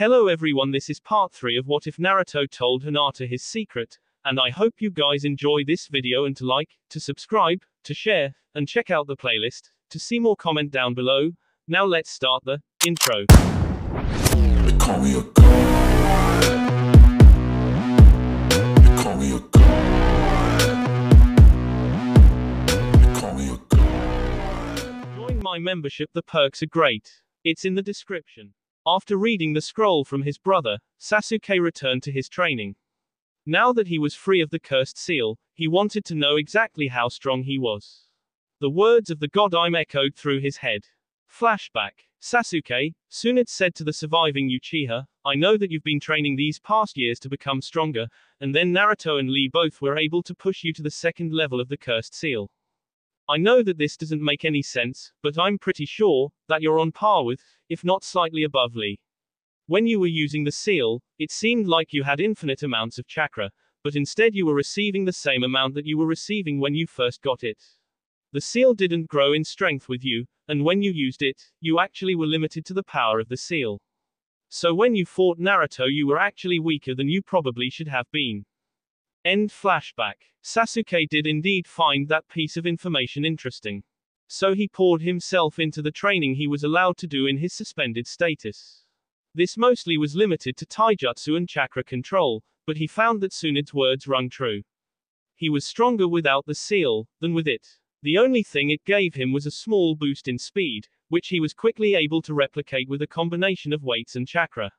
Hello everyone, this is part 3 of What If Naruto Told Hinata His Secret, and I hope you guys enjoy this video and to like, to subscribe, to share, and check out the playlist, to see more comment down below. Now let's start the intro. Join my membership, the perks are great. It's in the description. After reading the scroll from his brother, Sasuke returned to his training. Now that he was free of the cursed seal, he wanted to know exactly how strong he was. The words of the Godaime echoed through his head. Flashback. Sasuke, Tsunade said to the surviving Uchiha, I know that you've been training these past years to become stronger, and then Naruto and Lee both were able to push you to the second level of the cursed seal. I know that this doesn't make any sense, but I'm pretty sure that you're on par with, if not slightly above Lee. When you were using the seal, it seemed like you had infinite amounts of chakra, but instead you were receiving the same amount that you were receiving when you first got it. The seal didn't grow in strength with you, and when you used it, you actually were limited to the power of the seal. So when you fought Naruto, you were actually weaker than you probably should have been. End flashback. Sasuke did indeed find that piece of information interesting. So he poured himself into the training he was allowed to do in his suspended status. This mostly was limited to taijutsu and chakra control, but he found that Tsunade's words rung true. He was stronger without the seal than with it. The only thing it gave him was a small boost in speed, which he was quickly able to replicate with a combination of weights and chakra.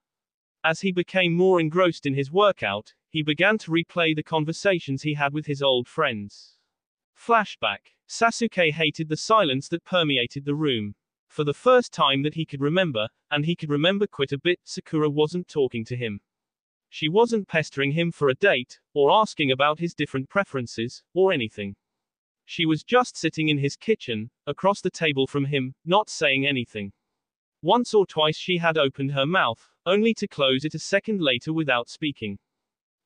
As he became more engrossed in his workout, he began to replay the conversations he had with his old friends. Flashback. Sasuke hated the silence that permeated the room. For the first time that he could remember, and he could remember quite a bit, Sakura wasn't talking to him. She wasn't pestering him for a date, or asking about his different preferences, or anything. She was just sitting in his kitchen, across the table from him, not saying anything. Once or twice she had opened her mouth, only to close it a second later without speaking.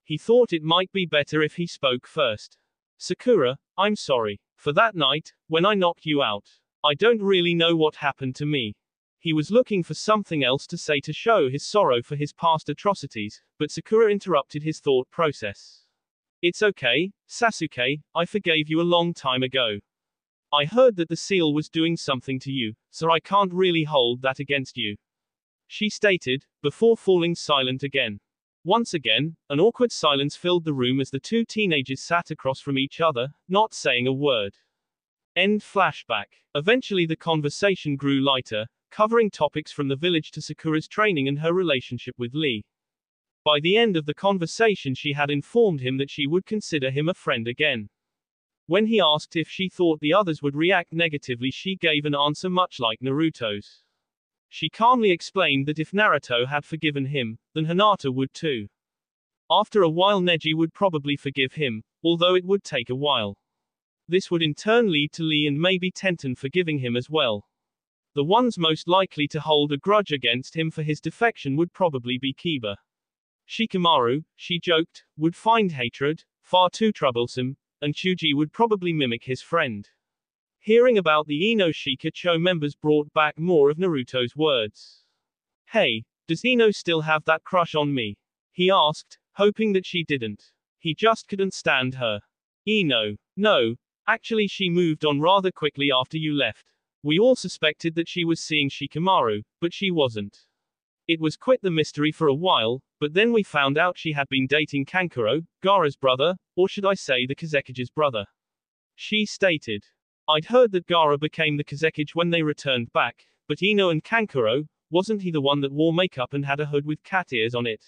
He thought it might be better if he spoke first. Sakura, I'm sorry. For that night, when I knocked you out. I don't really know what happened to me. He was looking for something else to say to show his sorrow for his past atrocities, but Sakura interrupted his thought process. It's okay, Sasuke, I forgave you a long time ago. I heard that the seal was doing something to you, so I can't really hold that against you. She stated, before falling silent again. Once again, an awkward silence filled the room as the two teenagers sat across from each other, not saying a word. End flashback. Eventually the conversation grew lighter, covering topics from the village to Sakura's training and her relationship with Lee. By the end of the conversation she had informed him that she would consider him a friend again. When he asked if she thought the others would react negatively she gave an answer much like Naruto's. She calmly explained that if Naruto had forgiven him, then Hinata would too. After a while Neji would probably forgive him, although it would take a while. This would in turn lead to Lee and maybe Tenten forgiving him as well. The ones most likely to hold a grudge against him for his defection would probably be Kiba. Shikamaru, she joked, would find hatred far too troublesome, and Choji would probably mimic his friend. Hearing about the Ino Shika Cho members brought back more of Naruto's words. Hey, does Ino still have that crush on me? He asked, hoping that she didn't. He just couldn't stand her. Ino. No. Actually she moved on rather quickly after you left. We all suspected that she was seeing Shikamaru, but she wasn't. It was quite the mystery for a while, but then we found out she had been dating Kankuro, Gaara's brother, or should I say the Kazekage's brother. She stated. I'd heard that Gaara became the Kazekage when they returned back, but Ino and Kankuro, wasn't he the one that wore makeup and had a hood with cat ears on it?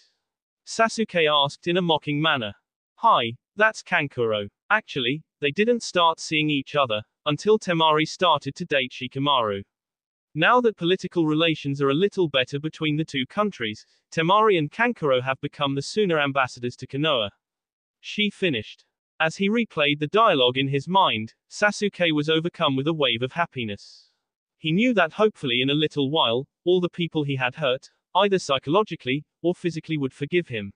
Sasuke asked in a mocking manner. Hi, that's Kankuro. Actually, they didn't start seeing each other, until Temari started to date Shikamaru. Now that political relations are a little better between the two countries, Temari and Kankuro have become the Suna ambassadors to Konoha. She finished. As he replayed the dialogue in his mind, Sasuke was overcome with a wave of happiness. He knew that hopefully in a little while, all the people he had hurt, either psychologically or physically would forgive him.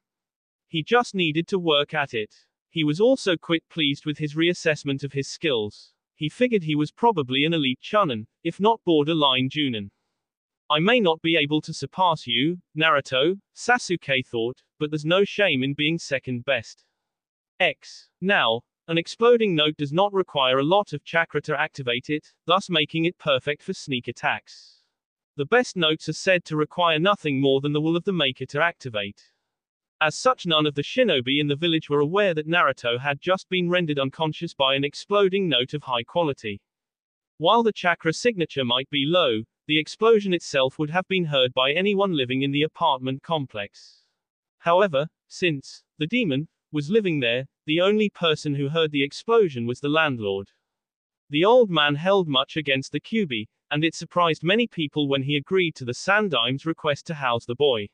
He just needed to work at it. He was also quite pleased with his reassessment of his skills. He figured he was probably an elite Chunin, if not borderline Junin. I may not be able to surpass you, Naruto, Sasuke thought, but there's no shame in being second best. X. Now, an exploding note does not require a lot of chakra to activate it, thus making it perfect for sneak attacks. The best notes are said to require nothing more than the will of the maker to activate. As such, none of the shinobi in the village were aware that Naruto had just been rendered unconscious by an exploding note of high quality. While the chakra signature might be low, the explosion itself would have been heard by anyone living in the apartment complex. However, since the demon was living there, the only person who heard the explosion was the landlord. The old man held much against the Kyuubi, and it surprised many people when he agreed to the Sandaime's request to house the boy.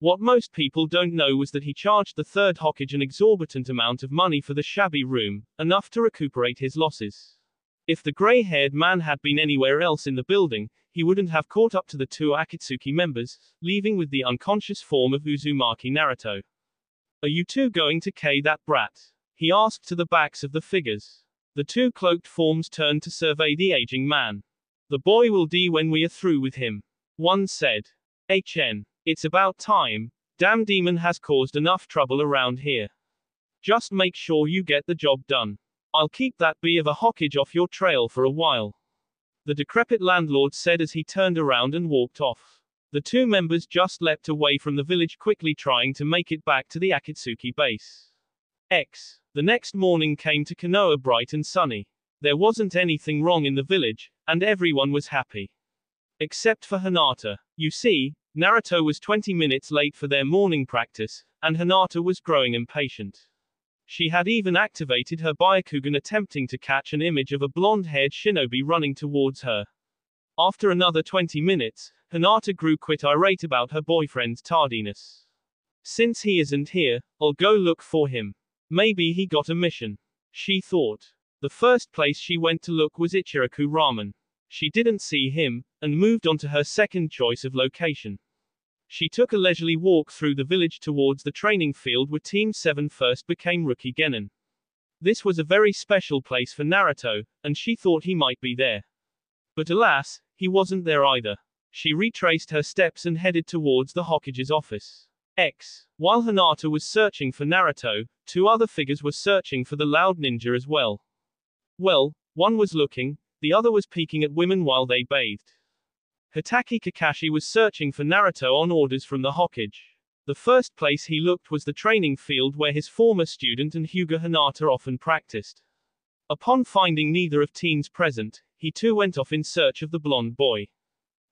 What most people don't know was that he charged the third Hokage an exorbitant amount of money for the shabby room, enough to recuperate his losses. If the gray-haired man had been anywhere else in the building, he wouldn't have caught up to the two Akatsuki members, leaving with the unconscious form of Uzumaki Naruto. Are you two going to K that brat? He asked to the backs of the figures. The two cloaked forms turned to survey the aging man. The boy will D when we are through with him. One said. HN. It's about time. Damn demon has caused enough trouble around here. Just make sure you get the job done. I'll keep that bee of a Hokage off your trail for a while. The decrepit landlord said as he turned around and walked off. The two members just leapt away from the village quickly trying to make it back to the Akatsuki base. X. The next morning came to Konoha bright and sunny. There wasn't anything wrong in the village, and everyone was happy. Except for Hinata. You see, Naruto was 20 minutes late for their morning practice, and Hinata was growing impatient. She had even activated her Byakugan attempting to catch an image of a blonde-haired shinobi running towards her. After another 20 minutes, Hinata grew quite irate about her boyfriend's tardiness. Since he isn't here, I'll go look for him. Maybe he got a mission. She thought. The first place she went to look was Ichiraku Ramen. She didn't see him, and moved on to her second choice of location. She took a leisurely walk through the village towards the training field where Team 7 first became Rookie Genin. This was a very special place for Naruto, and she thought he might be there. But alas, he wasn't there either. She retraced her steps and headed towards the Hokage's office. X. While Hinata was searching for Naruto, two other figures were searching for the loud ninja as well. Well, one was looking, the other was peeking at women while they bathed. Hatake Kakashi was searching for Naruto on orders from the Hokage. The first place he looked was the training field where his former student and Hyuga Hinata often practiced. Upon finding neither of teens present, he too went off in search of the blonde boy.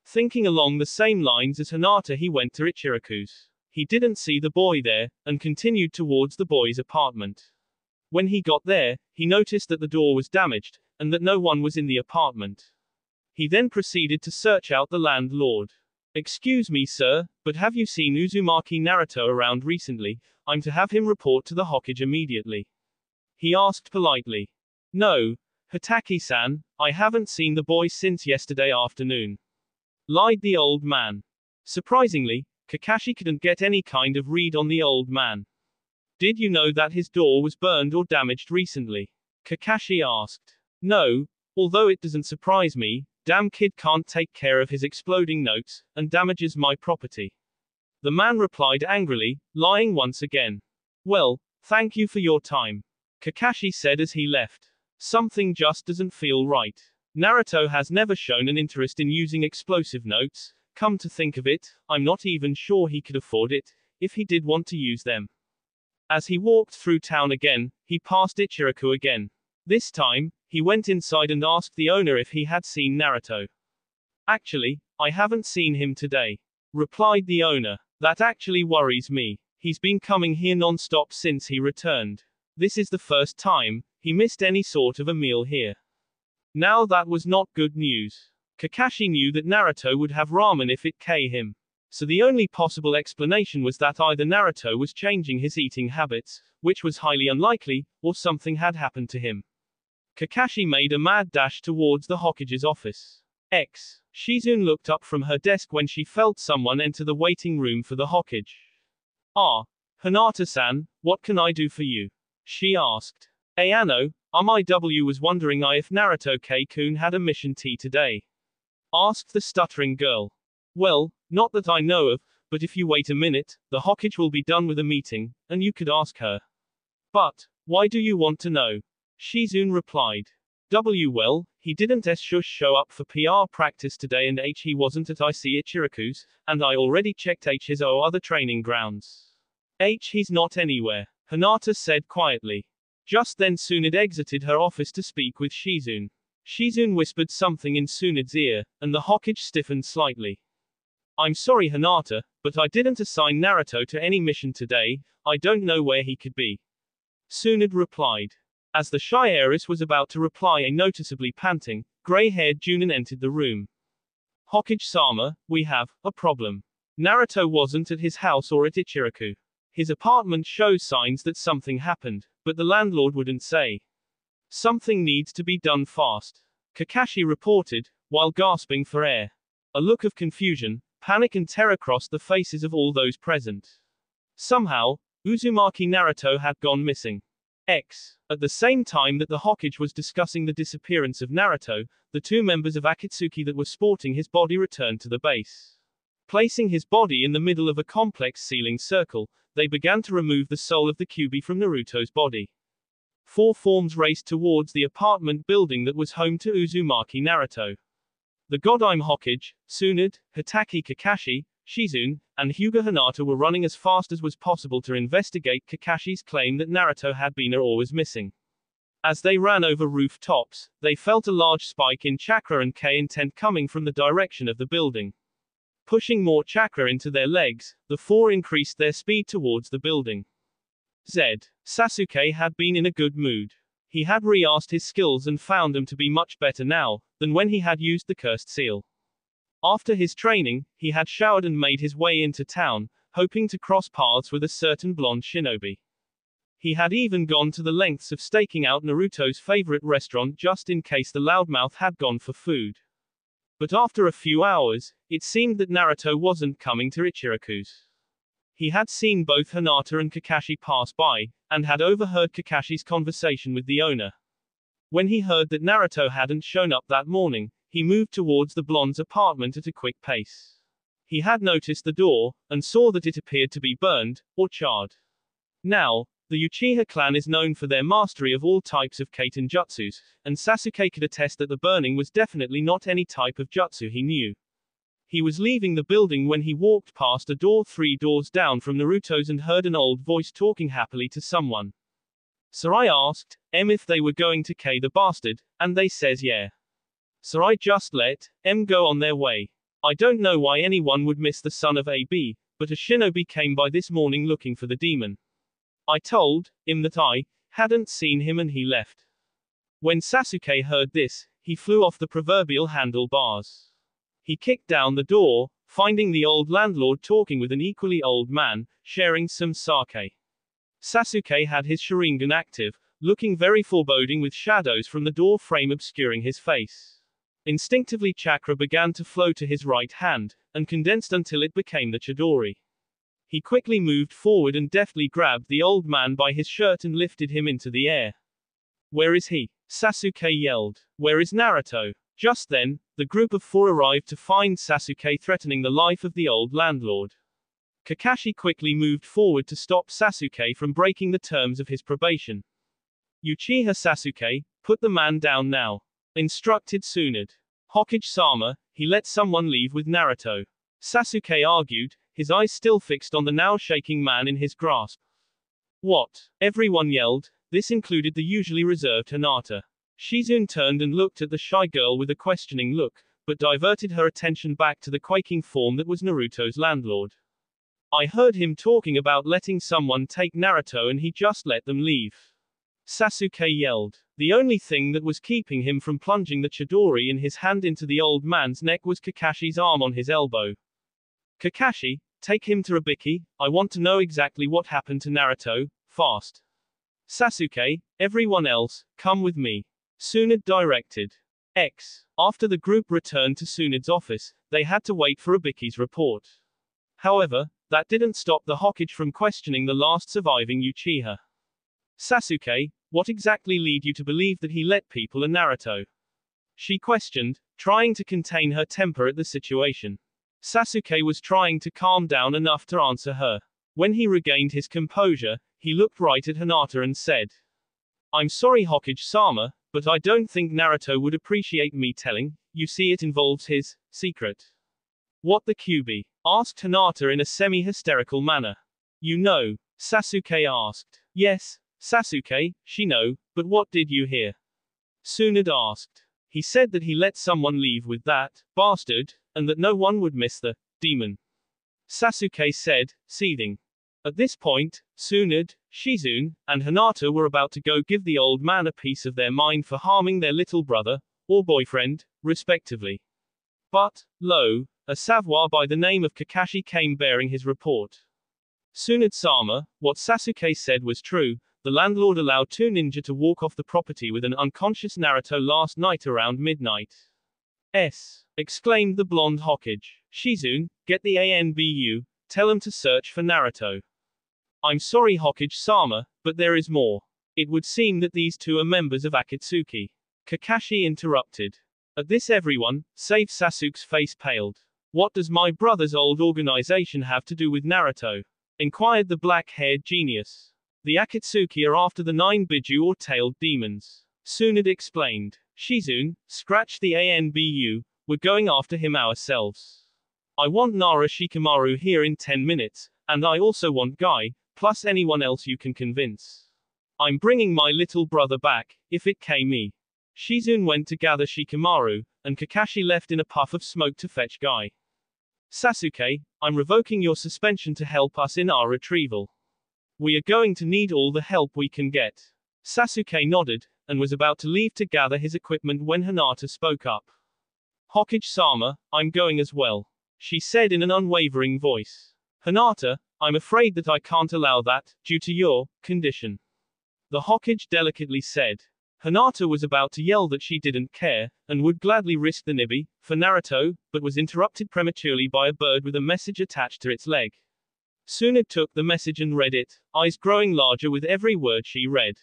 Thinking along the same lines as Hinata he went to Ichiraku's. He didn't see the boy there, and continued towards the boy's apartment. When he got there, he noticed that the door was damaged, and that no one was in the apartment. He then proceeded to search out the landlord. Excuse me, sir, but have you seen Uzumaki Naruto around recently? I'm to have him report to the Hokage immediately. He asked politely. No, Hatake-san, I haven't seen the boy since yesterday afternoon. Lied the old man. Surprisingly, Kakashi couldn't get any kind of read on the old man. Did you know that his door was burned or damaged recently? Kakashi asked. No, although it doesn't surprise me, Damn kid can't take care of his exploding notes, and damages my property. The man replied angrily, lying once again. Well, thank you for your time. Kakashi said as he left. Something just doesn't feel right. Naruto has never shown an interest in using explosive notes. Come to think of it, I'm not even sure he could afford it, if he did want to use them. As he walked through town again, he passed Ichiraku again. This time, he went inside and asked the owner if he had seen Naruto. Actually, I haven't seen him today. Replied the owner. That actually worries me. He's been coming here non-stop since he returned. This is the first time he missed any sort of a meal here. Now that was not good news. Kakashi knew that Naruto would have ramen if it K him. So the only possible explanation was that either Naruto was changing his eating habits, which was highly unlikely, or something had happened to him. Kakashi made a mad dash towards the Hokage's office. X. Shizune looked up from her desk when she felt someone enter the waiting room for the Hokage. Ah. Hinata-san, what can I do for you? She asked. Ayano, MIW was wondering I if Naruto K-kun had a mission T today. Asked the stuttering girl. Well, not that I know of, but if you wait a minute, the Hokage will be done with a meeting, and you could ask her. But, why do you want to know? Shizune replied. W well, he didn't s shush show up for PR practice today and H he wasn't at IC Ichiraku's, and I already checked H his O other training grounds. H he's not anywhere, Hinata said quietly. Just then Tsunade exited her office to speak with Shizune. Shizune whispered something in Tsunade's ear, and the Hokage stiffened slightly. I'm sorry Hinata, but I didn't assign Naruto to any mission today, I don't know where he could be. Tsunade replied. As the shy heiress was about to reply a noticeably panting, gray-haired Junin entered the room. Hokage-sama, we have, a problem. Naruto wasn't at his house or at Ichiraku. His apartment shows signs that something happened, but the landlord wouldn't say. Something needs to be done fast. Kakashi reported, while gasping for air. A look of confusion, panic and terror crossed the faces of all those present. Somehow, Uzumaki Naruto had gone missing. X. At the same time that the Hokage was discussing the disappearance of Naruto, the two members of Akatsuki that were sporting his body returned to the base. Placing his body in the middle of a complex sealing circle, they began to remove the soul of the Kyuubi from Naruto's body. Four forms raced towards the apartment building that was home to Uzumaki Naruto. The Godaime Hokage, Tsunade, Hatake Kakashi, Shizune, and Hyuga Hinata were running as fast as was possible to investigate Kakashi's claim that Naruto had been or was missing. As they ran over rooftops, they felt a large spike in chakra and K intent coming from the direction of the building. Pushing more chakra into their legs, the four increased their speed towards the building. Z. Sasuke had been in a good mood. He had re-asked his skills and found them to be much better now, than when he had used the cursed seal. After his training, he had showered and made his way into town, hoping to cross paths with a certain blonde shinobi. He had even gone to the lengths of staking out Naruto's favorite restaurant just in case the loudmouth had gone for food. But after a few hours, it seemed that Naruto wasn't coming to Ichiraku's. He had seen both Hinata and Kakashi pass by, and had overheard Kakashi's conversation with the owner. When he heard that Naruto hadn't shown up that morning, he moved towards the blonde's apartment at a quick pace. He had noticed the door, and saw that it appeared to be burned, or charred. Now, the Uchiha clan is known for their mastery of all types of Katon jutsus, and Sasuke could attest that the burning was definitely not any type of jutsu he knew. He was leaving the building when he walked past a door three doors down from Naruto's and heard an old voice talking happily to someone. So I asked, M if they were going to K the bastard, and they says yeah. So I just let M go on their way. I don't know why anyone would miss the son of AB, but a shinobi came by this morning looking for the demon. I told him that I hadn't seen him and he left. When Sasuke heard this, he flew off the proverbial handlebars. He kicked down the door, finding the old landlord talking with an equally old man, sharing some sake. Sasuke had his Sharingan active, looking very foreboding with shadows from the door frame obscuring his face. Instinctively chakra began to flow to his right hand, and condensed until it became the Chidori. He quickly moved forward and deftly grabbed the old man by his shirt and lifted him into the air. Where is he? Sasuke yelled. Where is Naruto? Just then, the group of four arrived to find Sasuke threatening the life of the old landlord. Kakashi quickly moved forward to stop Sasuke from breaking the terms of his probation. Uchiha Sasuke, put the man down now. Instructed Tsunade. Hokage-sama, he let someone leave with Naruto. Sasuke argued, his eyes still fixed on the now shaking man in his grasp. What? Everyone yelled, this included the usually reserved Hinata. Shizune turned and looked at the shy girl with a questioning look, but diverted her attention back to the quaking form that was Naruto's landlord. I heard him talking about letting someone take Naruto and he just let them leave. Sasuke yelled. The only thing that was keeping him from plunging the Chidori in his hand into the old man's neck was Kakashi's arm on his elbow. Kakashi, take him to Ibiki, I want to know exactly what happened to Naruto, fast. Sasuke, everyone else, come with me. Tsunade directed. X. After the group returned to Tsunade's office, they had to wait for Ibiki's report. However, that didn't stop the Hokage from questioning the last surviving Uchiha. Sasuke, what exactly lead you to believe that he let people a Naruto? She questioned, trying to contain her temper at the situation. Sasuke was trying to calm down enough to answer her. When he regained his composure, he looked right at Hinata and said, I'm sorry Hokage-sama, but I don't think Naruto would appreciate me telling, you see it involves his, secret. What the Kyuubi? asked Hinata in a semi-hysterical manner. You know, Sasuke asked. Yes, Sasuke, she know, but what did you hear? Tsunade asked. He said that he let someone leave with that, bastard, and that no one would miss the, demon. Sasuke said, seething. At this point, Tsunade, Shizune, and Hinata were about to go give the old man a piece of their mind for harming their little brother, or boyfriend, respectively. But, lo, a savoir by the name of Kakashi came bearing his report. Tsunade-sama, what Sasuke said was true, the landlord allowed two ninja to walk off the property with an unconscious Naruto last night around midnight. S. exclaimed the blonde Hokage. Shizune, get the ANBU, tell him to search for Naruto. I'm sorry Hokage-sama, but there is more. It would seem that these two are members of Akatsuki. Kakashi interrupted. At this everyone, save Sasuke's face paled. What does my brother's old organization have to do with Naruto? inquired the black-haired genius. The Akatsuki are after the nine Biju or tailed demons. Tsunade explained. Shizune, scratch the ANBU, we're going after him ourselves. I want Nara Shikamaru here in 10 minutes, and I also want Guy, plus anyone else you can convince. I'm bringing my little brother back, if it came me. Shizune went to gather Shikamaru, and Kakashi left in a puff of smoke to fetch Guy. Sasuke, I'm revoking your suspension to help us in our retrieval. We are going to need all the help we can get. Sasuke nodded, and was about to leave to gather his equipment when Hinata spoke up. Hokage-sama, I'm going as well. She said in an unwavering voice. Hinata, I'm afraid that I can't allow that, due to your condition. The Hokage delicately said. Hinata was about to yell that she didn't care, and would gladly risk the Nibi, for Naruto, but was interrupted prematurely by a bird with a message attached to its leg. Tsunade took the message and read it, eyes growing larger with every word she read.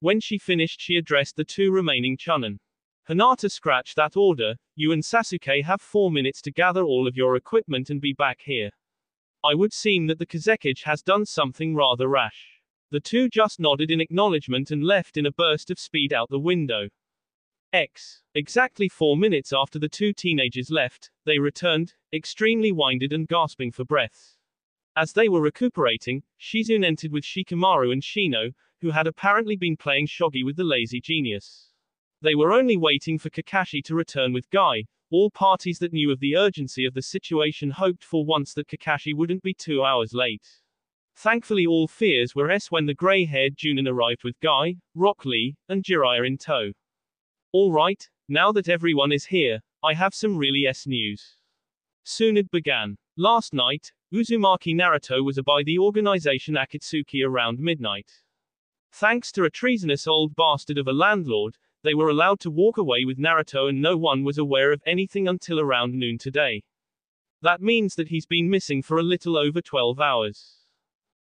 When she finished she addressed the two remaining Chunin. Hinata scratched that order, you and Sasuke have four minutes to gather all of your equipment and be back here. I would seem that the Kazekage has done something rather rash. The two just nodded in acknowledgement and left in a burst of speed out the window. X. Exactly four minutes after the two teenagers left, they returned, extremely winded and gasping for breath. As they were recuperating, Shizune entered with Shikamaru and Shino, who had apparently been playing shogi with the lazy genius. They were only waiting for Kakashi to return with Guy, all parties that knew of the urgency of the situation hoped for once that Kakashi wouldn't be two hours late. Thankfully all fears were s when the grey-haired Junin arrived with Guy, Rock Lee, and Jiraiya in tow. Alright, now that everyone is here, I have some really s news. Soon it began. Last night, Uzumaki Naruto was by the organization Akatsuki around midnight. Thanks to a treasonous old bastard of a landlord, they were allowed to walk away with Naruto and no one was aware of anything until around noon today. That means that he's been missing for a little over 12 hours.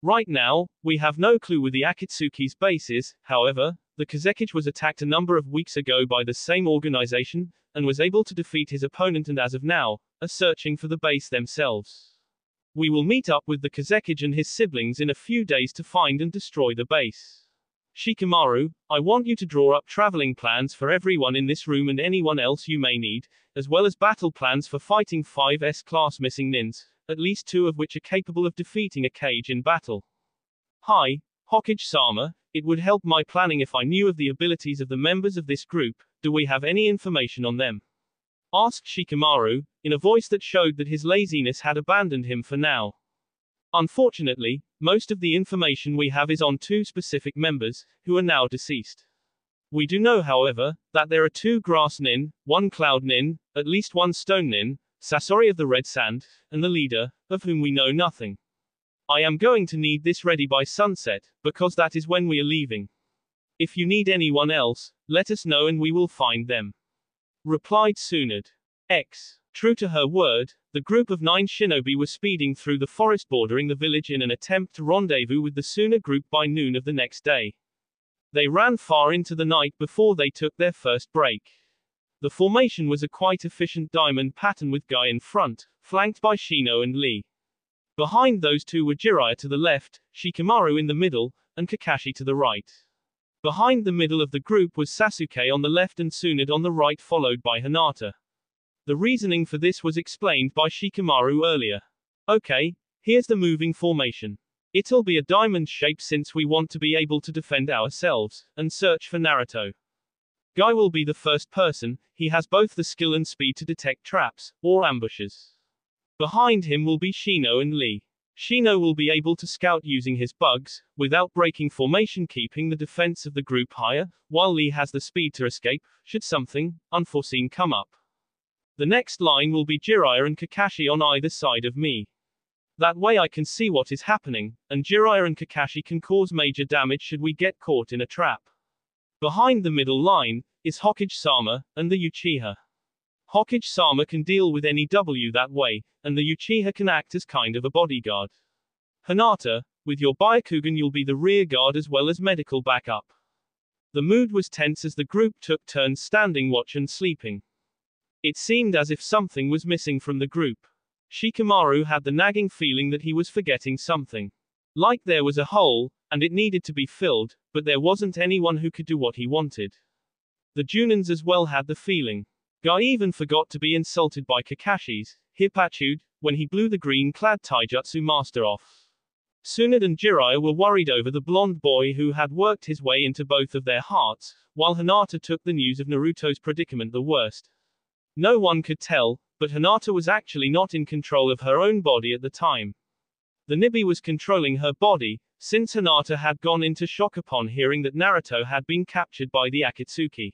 Right now, we have no clue where the Akatsuki's base is, however, the Kazekage was attacked a number of weeks ago by the same organization, and was able to defeat his opponent and as of now, are searching for the base themselves. We will meet up with the Kazekage and his siblings in a few days to find and destroy the base. Shikamaru, I want you to draw up traveling plans for everyone in this room and anyone else you may need, as well as battle plans for fighting 5 S-class missing nins, at least two of which are capable of defeating a Kage in battle. Hi, Hokage-sama, it would help my planning if I knew of the abilities of the members of this group, do we have any information on them? Asked Shikamaru, in a voice that showed that his laziness had abandoned him for now. Unfortunately, most of the information we have is on two specific members, who are now deceased. We do know, however, that there are two grass nin, one cloud nin, at least one stone nin, Sasori of the Red Sand, and the leader, of whom we know nothing. I am going to need this ready by sunset, because that is when we are leaving. If you need anyone else, let us know and we will find them. Replied Tsunade. X. True to her word, the group of nine shinobi were speeding through the forest bordering the village in an attempt to rendezvous with the Suna group by noon of the next day. They ran far into the night before they took their first break. The formation was a quite efficient diamond pattern with Guy in front, flanked by Shino and Lee. Behind those two were Jiraiya to the left, Shikamaru in the middle, and Kakashi to the right. Behind the middle of the group was Sasuke on the left and Tsunade on the right followed by Hinata. The reasoning for this was explained by Shikamaru earlier. Okay, here's the moving formation. It'll be a diamond shape since we want to be able to defend ourselves, and search for Naruto. Guy will be the first person, he has both the skill and speed to detect traps, or ambushes. Behind him will be Shino and Lee. Shino will be able to scout using his bugs, without breaking formation keeping the defense of the group higher, while Lee has the speed to escape, should something, unforeseen come up. The next line will be Jiraiya and Kakashi on either side of me. That way I can see what is happening, and Jiraiya and Kakashi can cause major damage should we get caught in a trap. Behind the middle line, is Hokage Sama, and the Uchiha. Hokage Sama can deal with any W that way, and the Uchiha can act as kind of a bodyguard. Hinata, with your Byakugan you'll be the rear guard as well as medical backup. The mood was tense as the group took turns standing watch and sleeping. It seemed as if something was missing from the group. Shikamaru had the nagging feeling that he was forgetting something. Like there was a hole, and it needed to be filled, but there wasn't anyone who could do what he wanted. The Junins as well had the feeling. Guy even forgot to be insulted by Kakashi's Hippatude when he blew the green-clad taijutsu master off. Tsunade and Jiraiya were worried over the blonde boy who had worked his way into both of their hearts, while Hinata took the news of Naruto's predicament the worst. No one could tell, but Hinata was actually not in control of her own body at the time. The Nibi was controlling her body, since Hinata had gone into shock upon hearing that Naruto had been captured by the Akatsuki.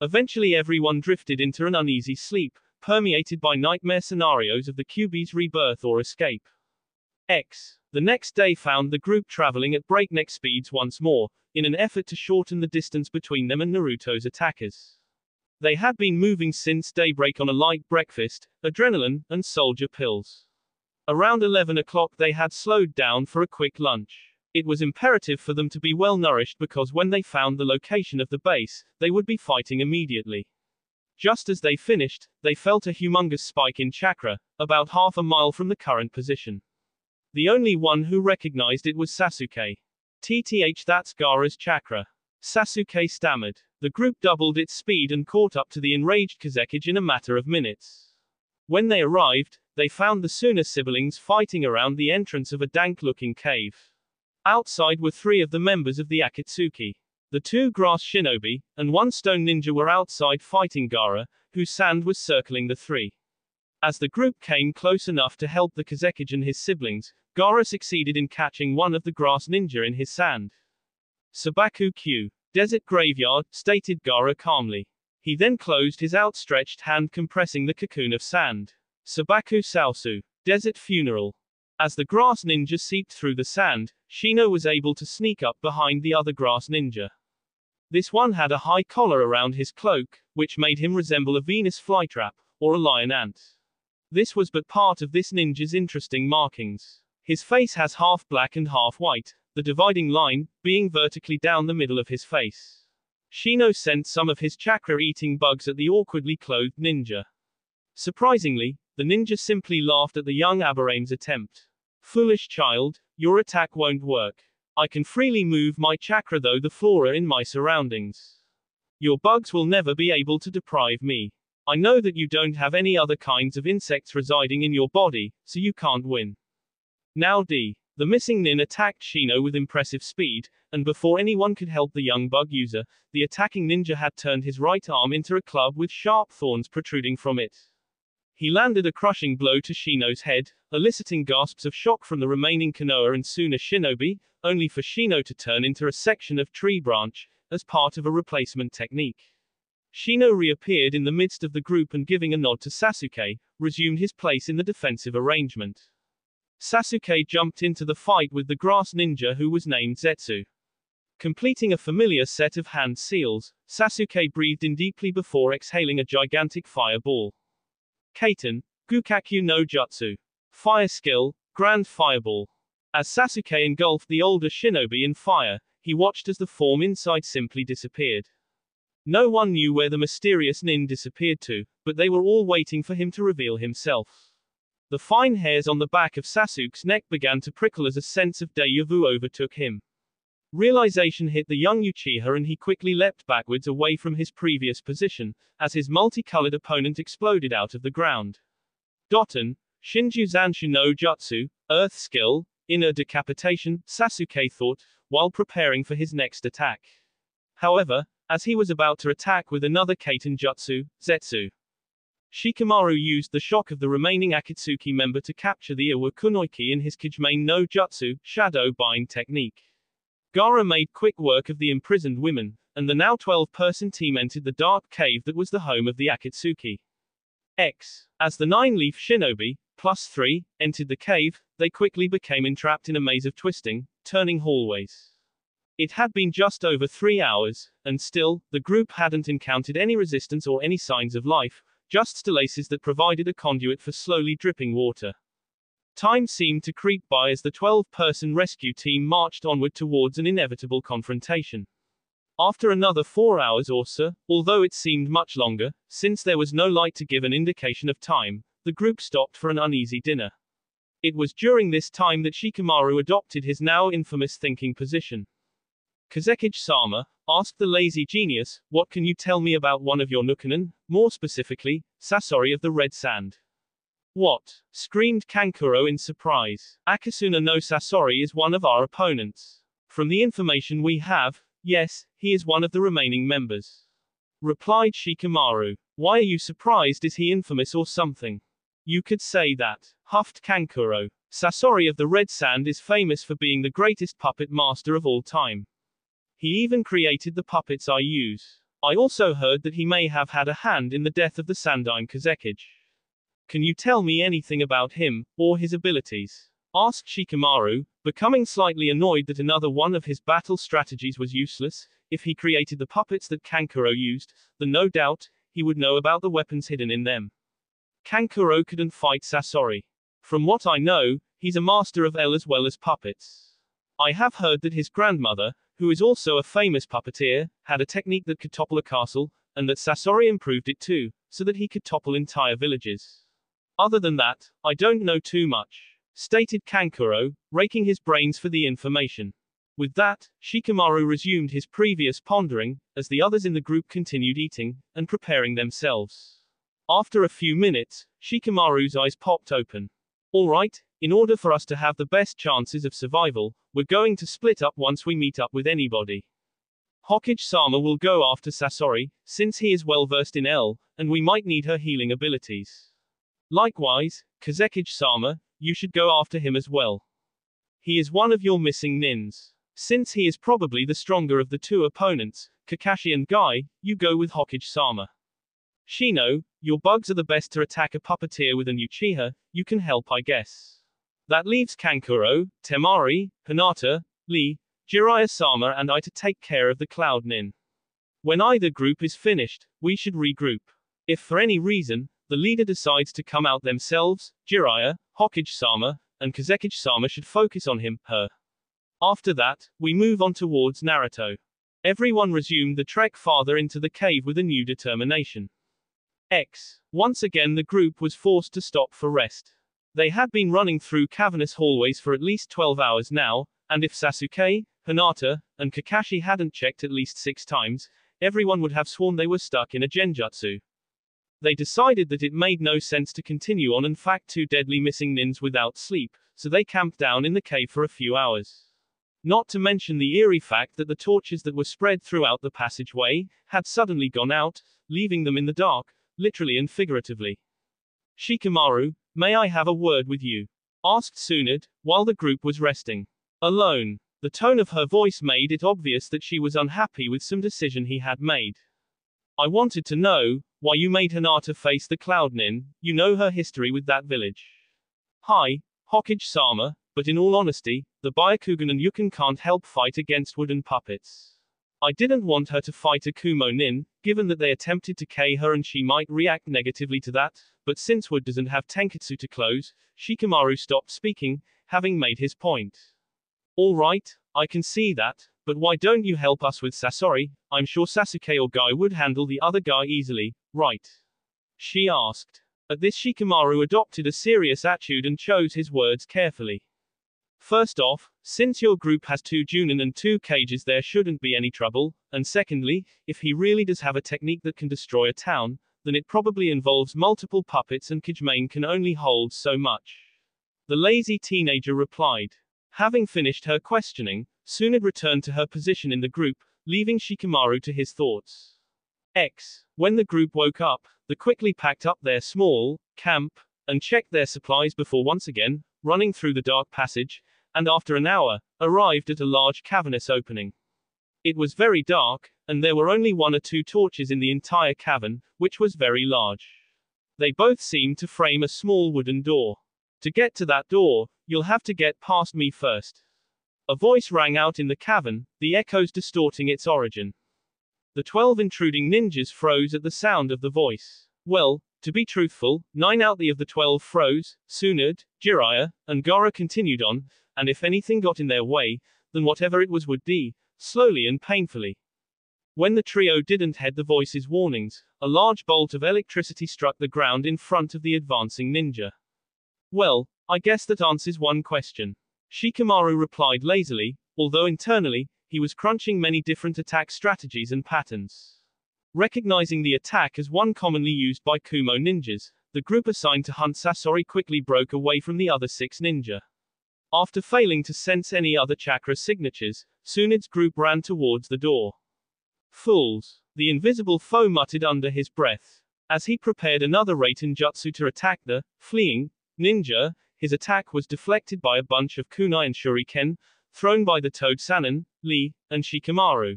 Eventually everyone drifted into an uneasy sleep, permeated by nightmare scenarios of the Kyuubi's rebirth or escape. X. The next day found the group traveling at breakneck speeds once more, in an effort to shorten the distance between them and Naruto's attackers. They had been moving since daybreak on a light breakfast, adrenaline, and soldier pills. Around 11 o'clock they had slowed down for a quick lunch. It was imperative for them to be well nourished because when they found the location of the base, they would be fighting immediately. Just as they finished, they felt a humongous spike in chakra, about half a mile from the current position. The only one who recognized it was Sasuke. TTH that's Gaara's chakra. Sasuke stammered. The group doubled its speed and caught up to the enraged Kazekage in a matter of minutes. When they arrived, they found the Suna siblings fighting around the entrance of a dank-looking cave. Outside were three of the members of the Akatsuki. The two grass shinobi, and one stone ninja were outside fighting Gaara, whose sand was circling the three. As the group came close enough to help the Kazekage and his siblings, Gaara succeeded in catching one of the grass ninja in his sand. Sabaku Kyu. Desert Graveyard, stated Gaara calmly. He then closed his outstretched hand compressing the cocoon of sand. Sabaku Soso. Desert Funeral. As the grass ninja seeped through the sand, Shino was able to sneak up behind the other grass ninja. This one had a high collar around his cloak, which made him resemble a Venus flytrap, or a lion ant. This was but part of this ninja's interesting markings. His face has half black and half white, the dividing line, being vertically down the middle of his face. Shino sent some of his chakra-eating bugs at the awkwardly clothed ninja. Surprisingly, the ninja simply laughed at the young Aburame's attempt. Foolish child, your attack won't work. I can freely move my chakra though the flora in my surroundings. Your bugs will never be able to deprive me. I know that you don't have any other kinds of insects residing in your body, so you can't win. Now D. The missing Nin attacked Shino with impressive speed, and before anyone could help the young bug user, the attacking ninja had turned his right arm into a club with sharp thorns protruding from it. He landed a crushing blow to Shino's head, eliciting gasps of shock from the remaining Konoha and Suna shinobi, only for Shino to turn into a section of tree branch, as part of a replacement technique. Shino reappeared in the midst of the group and giving a nod to Sasuke, resumed his place in the defensive arrangement. Sasuke jumped into the fight with the grass ninja who was named Zetsu. Completing a familiar set of hand seals, Sasuke breathed in deeply before exhaling a gigantic fireball. Katon, Gukaku no Jutsu. Fire skill, Grand Fireball. As Sasuke engulfed the older shinobi in fire, he watched as the form inside simply disappeared. No one knew where the mysterious Nin disappeared to, but they were all waiting for him to reveal himself. The fine hairs on the back of Sasuke's neck began to prickle as a sense of deja vu overtook him. Realization hit the young Uchiha and he quickly leapt backwards away from his previous position, as his multicolored opponent exploded out of the ground. Doton, Shinju Zanshu no Jutsu, Earth Skill, Inner Decapitation, Sasuke thought, while preparing for his next attack. However, as he was about to attack with another Katon Jutsu, Zetsu. Shikamaru used the shock of the remaining Akatsuki member to capture the Iwa Kunoichi in his Kagemane no Jutsu, Shadow Bind technique. Gaara made quick work of the imprisoned women, and the now 12-person team entered the dark cave that was the home of the Akatsuki. X. As the nine-leaf shinobi, plus three, entered the cave, they quickly became entrapped in a maze of twisting, turning hallways. It had been just over three hours, and still, the group hadn't encountered any resistance or any signs of life, just stelaces that provided a conduit for slowly dripping water. Time seemed to creep by as the 12-person rescue team marched onward towards an inevitable confrontation. After another four hours or so, although it seemed much longer, since there was no light to give an indication of time, the group stopped for an uneasy dinner. It was during this time that Shikamaru adopted his now infamous thinking position. Kazekage Sama, asked the lazy genius, what can you tell me about one of your Nukenin, more specifically, Sasori of the Red Sand? What? screamed Kankuro in surprise. Akasuna no Sasori is one of our opponents. From the information we have, yes, he is one of the remaining members. Replied Shikamaru. Why are you surprised? Is he infamous or something? You could say that. Huffed Kankuro. Sasori of the Red Sand is famous for being the greatest puppet master of all time. He even created the puppets I use. I also heard that he may have had a hand in the death of the Sandaime Kazekage. Can you tell me anything about him, or his abilities? Asked Shikamaru, becoming slightly annoyed that another one of his battle strategies was useless. If he created the puppets that Kankuro used, then no doubt, he would know about the weapons hidden in them. Kankuro couldn't fight Sasori. From what I know, he's a master of L as well as puppets. I have heard that his grandmother, who is also a famous puppeteer, had a technique that could topple a castle, and that Sasori improved it too, so that he could topple entire villages. Other than that, I don't know too much, stated Kankuro, raking his brains for the information. With that, Shikamaru resumed his previous pondering, as the others in the group continued eating, and preparing themselves. After a few minutes, Shikamaru's eyes popped open. Alright, in order for us to have the best chances of survival, we're going to split up once we meet up with anybody. Hokage Sama will go after Sasori, since he is well versed in L, and we might need her healing abilities. Likewise, Kazekage Sama, you should go after him as well. He is one of your missing nins. Since he is probably the stronger of the two opponents, Kakashi and Guy, you go with Hokage Sama. Shino, your bugs are the best to attack a puppeteer with an Uchiha, you can help I guess. That leaves Kankuro, Temari, Hinata, Lee, Jiraiya Sama and I to take care of the Cloud Nin. When either group is finished, we should regroup. If for any reason, the leader decides to come out themselves, Jiraiya, Hokage Sama, and Kazekage Sama should focus on him, her. After that, we move on towards Naruto. Everyone resumed the trek farther into the cave with a new determination. X. Once again the group was forced to stop for rest. They had been running through cavernous hallways for at least 12 hours now, and if Sasuke, Hinata, and Kakashi hadn't checked at least six times, everyone would have sworn they were stuck in a genjutsu. They decided that it made no sense to continue on and fact two deadly missing nins without sleep, so they camped down in the cave for a few hours. Not to mention the eerie fact that the torches that were spread throughout the passageway had suddenly gone out, leaving them in the dark, literally and figuratively. Shikamaru, May I have a word with you? asked Tsunade, while the group was resting. Alone. The tone of her voice made it obvious that she was unhappy with some decision he had made. I wanted to know, why you made Hinata face the Cloud Nin, you know her history with that village. Hi, Hokage Sama, but in all honesty, the Byakugan and Yukon can't help fight against wooden puppets. I didn't want her to fight a Kumo Nin, given that they attempted to K her and she might react negatively to that, but since Wood doesn't have Tenketsu to close, Shikamaru stopped speaking, having made his point. Alright, I can see that, but why don't you help us with Sasori? I'm sure Sasuke or Guy would handle the other guy easily, right? She asked. At this Shikamaru adopted a serious attitude and chose his words carefully. First off, since your group has two Junin and two Kages there shouldn't be any trouble, and secondly, if he really does have a technique that can destroy a town, then it probably involves multiple puppets and Kagemane can only hold so much. The lazy teenager replied. Having finished her questioning, Tsunade returned to her position in the group, leaving Shikamaru to his thoughts. X. When the group woke up, they quickly packed up their small camp and checked their supplies before once again running through the dark passage, and after an hour, arrived at a large cavernous opening. It was very dark, and there were only one or two torches in the entire cavern, which was very large. They both seemed to frame a small wooden door. To get to that door, you'll have to get past me first. A voice rang out in the cavern, the echoes distorting its origin. The twelve intruding ninjas froze at the sound of the voice. Well, to be truthful, nine out of the twelve froze, Tsunade, Jiraiya, and Gaara continued on, and if anything got in their way, then whatever it was would die, slowly and painfully. When the trio didn't heed the voice's warnings, a large bolt of electricity struck the ground in front of the advancing ninja. Well, I guess that answers one question. Shikamaru replied lazily, although internally, he was crunching many different attack strategies and patterns. Recognizing the attack as one commonly used by Kumo ninjas, the group assigned to hunt Sasori quickly broke away from the other six ninja. After failing to sense any other chakra signatures, Tsunade's group ran towards the door. Fools! The invisible foe muttered under his breath. As he prepared another Raiton Jutsu to attack the fleeing ninja, his attack was deflected by a bunch of kunai and shuriken, thrown by the Toad Sannin, Lee, and Shikamaru.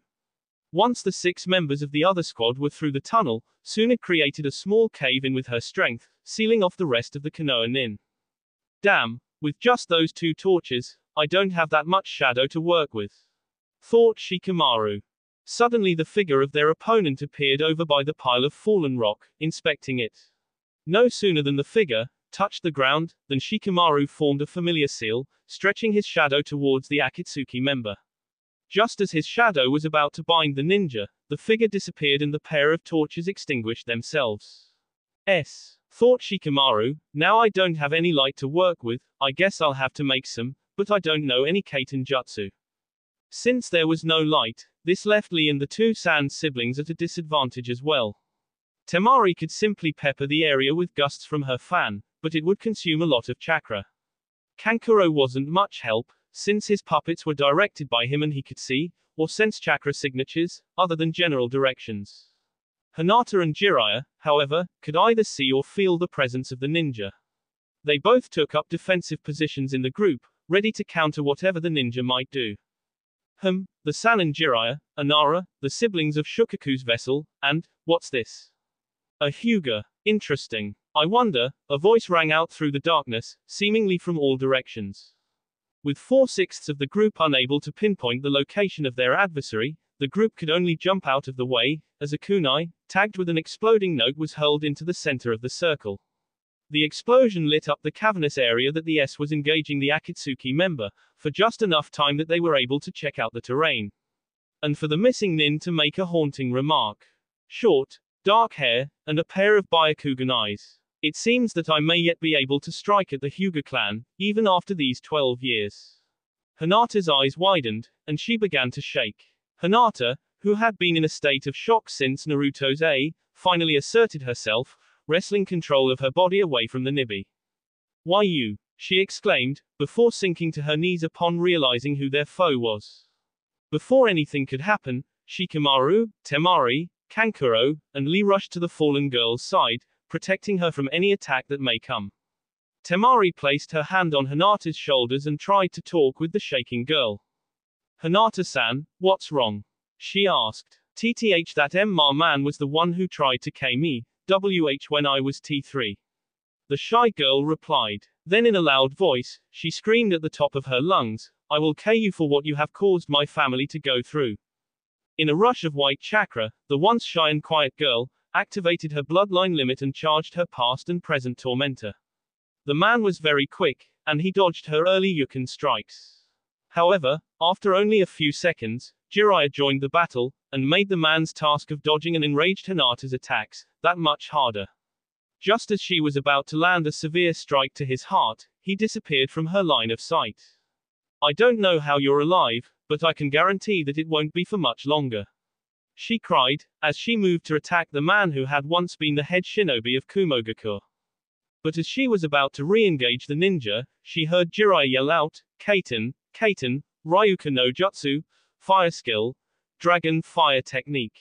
Once the six members of the other squad were through the tunnel, Suna created a small cave in with her strength, sealing off the rest of the Konoha Nin. Damn, with just those two torches, I don't have that much shadow to work with. Thought Shikamaru. Suddenly the figure of their opponent appeared over by the pile of fallen rock, inspecting it. No sooner than the figure touched the ground, than Shikamaru formed a familiar seal, stretching his shadow towards the Akatsuki member. Just as his shadow was about to bind the ninja, the figure disappeared and the pair of torches extinguished themselves. S. Thought Shikamaru, now I don't have any light to work with, I guess I'll have to make some, but I don't know any Katon Jutsu. Since there was no light, this left Lee and the two Sand siblings at a disadvantage as well. Temari could simply pepper the area with gusts from her fan, but it would consume a lot of chakra. Kankuro wasn't much help, since his puppets were directed by him and he could see, or sense chakra signatures, other than general directions. Hinata and Jiraiya, however, could either see or feel the presence of the ninja. They both took up defensive positions in the group, ready to counter whatever the ninja might do. Hum, the Sannin Jiraiya, Anara, the siblings of Shukaku's vessel, and, what's this? A Hyuga. Interesting. I wonder, a voice rang out through the darkness, seemingly from all directions. With four-sixths of the group unable to pinpoint the location of their adversary, the group could only jump out of the way, as a kunai, tagged with an exploding note was hurled into the center of the circle. The explosion lit up the cavernous area that the S was engaging the Akatsuki member, for just enough time that they were able to check out the terrain. And for the missing Nin to make a haunting remark. Short, dark hair, and a pair of Byakugan eyes. It seems that I may yet be able to strike at the Hyuga clan, even after these 12 years. Hinata's eyes widened, and she began to shake. Hinata, who had been in a state of shock since Naruto's A, finally asserted herself, wresting control of her body away from the Nibi. Why you? she exclaimed, before sinking to her knees upon realizing who their foe was. Before anything could happen, Shikamaru, Temari, Kankuro, and Lee rushed to the fallen girl's side, protecting her from any attack that may come. Temari placed her hand on Hinata's shoulders and tried to talk with the shaking girl. Hinata-san, what's wrong? She asked. TTH that M-Ma man was the one who tried to K me, WH when I was T3. The shy girl replied. Then in a loud voice, she screamed at the top of her lungs, I will K you for what you have caused my family to go through. In a rush of white chakra, the once shy and quiet girl, activated her bloodline limit and charged her past and present tormentor. The man was very quick, and he dodged her early Yukin strikes. However, after only a few seconds, Jiraiya joined the battle, and made the man's task of dodging an enraged Hinata's attacks, that much harder. Just as she was about to land a severe strike to his heart, he disappeared from her line of sight. I don't know how you're alive, but I can guarantee that it won't be for much longer. She cried, as she moved to attack the man who had once been the head shinobi of Kumogakure. But as she was about to re-engage the ninja, she heard Jiraiya yell out, Katon, Katon, Ryuka no Jutsu, Fire Skill, Dragon Fire Technique.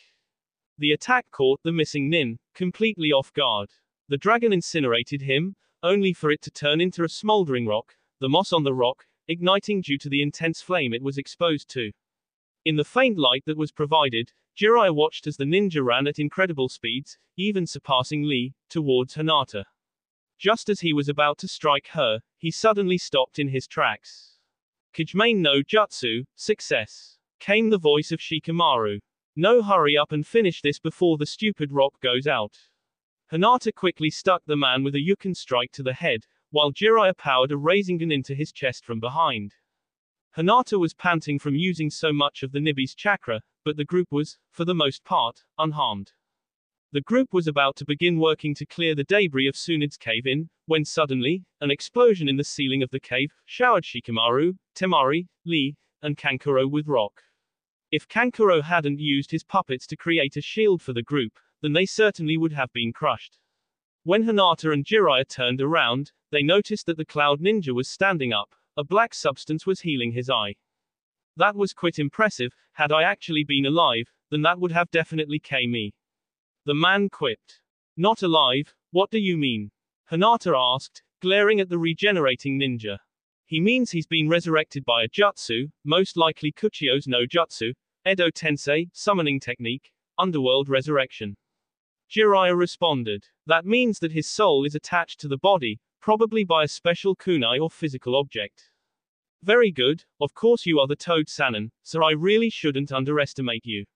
The attack caught the missing Nin, completely off guard. The dragon incinerated him, only for it to turn into a smoldering rock, the moss on the rock, igniting due to the intense flame it was exposed to. In the faint light that was provided, Jiraiya watched as the ninja ran at incredible speeds, even surpassing Lee, towards Hinata. Just as he was about to strike her, he suddenly stopped in his tracks. Kagemane no Jutsu, success. Came the voice of Shikamaru. No hurry up and finish this before the stupid rock goes out. Hinata quickly stuck the man with a Yukin strike to the head, while Jiraiya powered a Rasengan into his chest from behind. Hinata was panting from using so much of the Nibi's chakra, but the group was, for the most part, unharmed. The group was about to begin working to clear the debris of Tsunade's cave-in, when suddenly, an explosion in the ceiling of the cave showered Shikamaru, Temari, Lee, and Kankuro with rock. If Kankuro hadn't used his puppets to create a shield for the group, then they certainly would have been crushed. When Hinata and Jiraiya turned around, they noticed that the Cloud Ninja was standing up, a black substance was healing his eye. That was quite impressive, had I actually been alive, then that would have definitely K me. The man quipped. Not alive, what do you mean? Hinata asked, glaring at the regenerating ninja. He means he's been resurrected by a jutsu, most likely Kuchiyose no jutsu, Edo Tensei, summoning technique, underworld resurrection. Jiraiya responded. That means that his soul is attached to the body, probably by a special kunai or physical object. Very good, of course you are the Toad Sannin, so I really shouldn't underestimate you.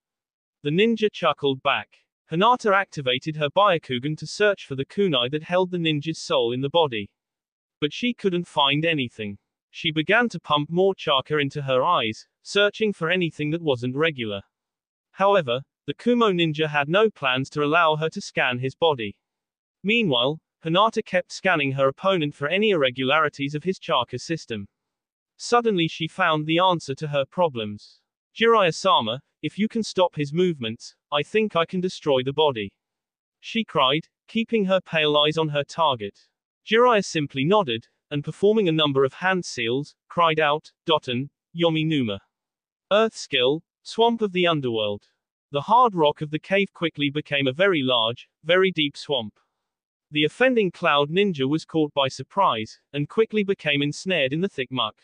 The ninja chuckled back. Hinata activated her Byakugan to search for the kunai that held the ninja's soul in the body. But she couldn't find anything. She began to pump more chakra into her eyes, searching for anything that wasn't regular. However, the Kumo ninja had no plans to allow her to scan his body. Meanwhile, Hinata kept scanning her opponent for any irregularities of his chakra system. Suddenly she found the answer to her problems. Jiraiya-sama, if you can stop his movements, I think I can destroy the body. She cried, keeping her pale eyes on her target. Jiraiya simply nodded, and performing a number of hand seals, cried out, Doton, Yomi Numa. Earth skill, swamp of the underworld. The hard rock of the cave quickly became a very large, very deep swamp. The offending cloud ninja was caught by surprise, and quickly became ensnared in the thick muck.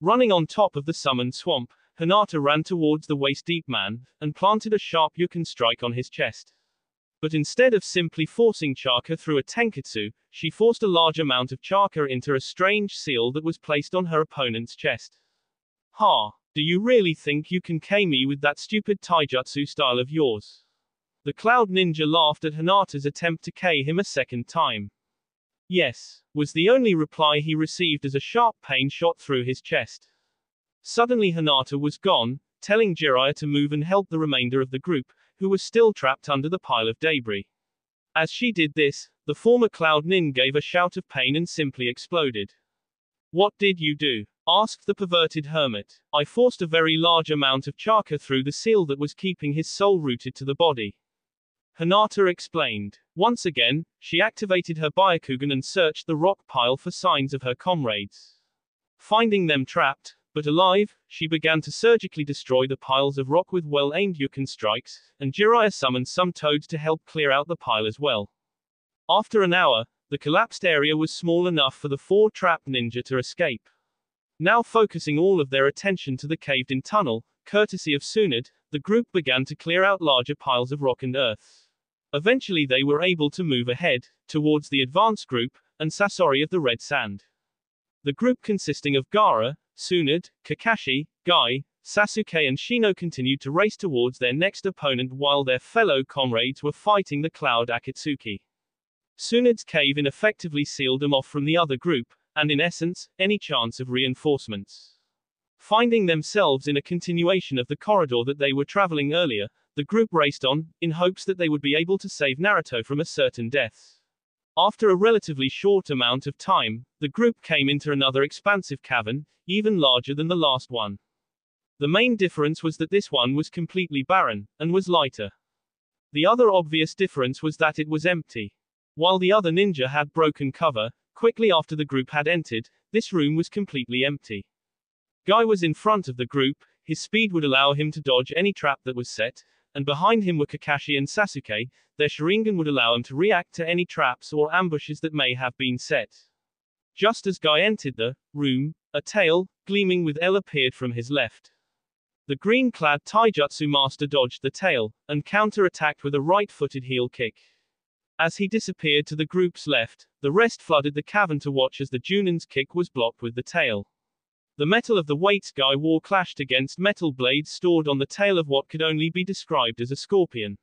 Running on top of the summoned swamp, Hinata ran towards the waist-deep man, and planted a sharp Yukin strike on his chest. But instead of simply forcing chakra through a tenketsu, she forced a large amount of chakra into a strange seal that was placed on her opponent's chest. Ha! Do you really think you can K me with that stupid taijutsu style of yours? The cloud ninja laughed at Hinata's attempt to K him a second time. Yes, was the only reply he received as a sharp pain shot through his chest. Suddenly Hinata was gone, telling Jiraiya to move and help the remainder of the group, who was still trapped under the pile of debris. As she did this, the former Cloud Nin gave a shout of pain and simply exploded. What did you do? asked the perverted hermit. I forced a very large amount of chakra through the seal that was keeping his soul rooted to the body. Hinata explained. Once again, she activated her Byakugan and searched the rock pile for signs of her comrades. Finding them trapped, but alive, she began to surgically destroy the piles of rock with well-aimed Yukin strikes, and Jiraiya summoned some toads to help clear out the pile as well. After an hour, the collapsed area was small enough for the four trapped ninja to escape. Now focusing all of their attention to the caved-in tunnel, courtesy of Tsunade, the group began to clear out larger piles of rock and earth. Eventually they were able to move ahead, towards the advanced group, and Sasori of the Red Sand. The group consisting of Gaara, Tsunade, Kakashi, Guy, Sasuke and Shino continued to race towards their next opponent while their fellow comrades were fighting the Cloud Akatsuki. Tsunade's cave-in effectively sealed them off from the other group, and in essence, any chance of reinforcements. Finding themselves in a continuation of the corridor that they were traveling earlier, the group raced on, in hopes that they would be able to save Naruto from a certain death. After a relatively short amount of time, the group came into another expansive cavern, even larger than the last one. The main difference was that this one was completely barren, and was lighter. The other obvious difference was that it was empty. While the other ninja had broken cover, quickly after the group had entered, this room was completely empty. Guy was in front of the group, his speed would allow him to dodge any trap that was set, and behind him were Kakashi and Sasuke, their Sharingan would allow him to react to any traps or ambushes that may have been set. Just as Guy entered the room, a tail, gleaming with L appeared from his left. The green-clad taijutsu master dodged the tail, and counter-attacked with a right-footed heel kick. As he disappeared to the group's left, the rest flooded the cavern to watch as the Junin's kick was blocked with the tail. The metal of the weights Guy wore clashed against metal blades stored on the tail of what could only be described as a scorpion.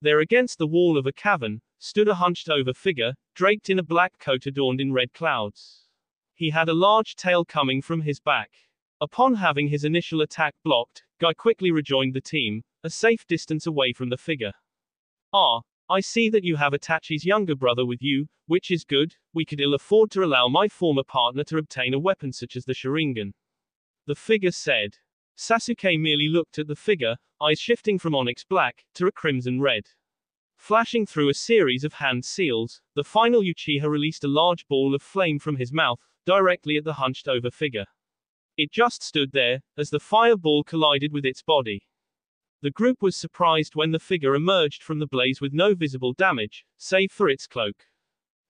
There against the wall of a cavern, stood a hunched-over figure, draped in a black coat adorned in red clouds. He had a large tail coming from his back. Upon having his initial attack blocked, Guy quickly rejoined the team, a safe distance away from the figure. Ah, I see that you have Itachi's younger brother with you, which is good, we could ill afford to allow my former partner to obtain a weapon such as the Sharingan. The figure said. Sasuke merely looked at the figure, eyes shifting from onyx black, to a crimson red. Flashing through a series of hand seals, the final Uchiha released a large ball of flame from his mouth, directly at the hunched over figure. It just stood there, as the fireball collided with its body. The group was surprised when the figure emerged from the blaze with no visible damage, save for its cloak.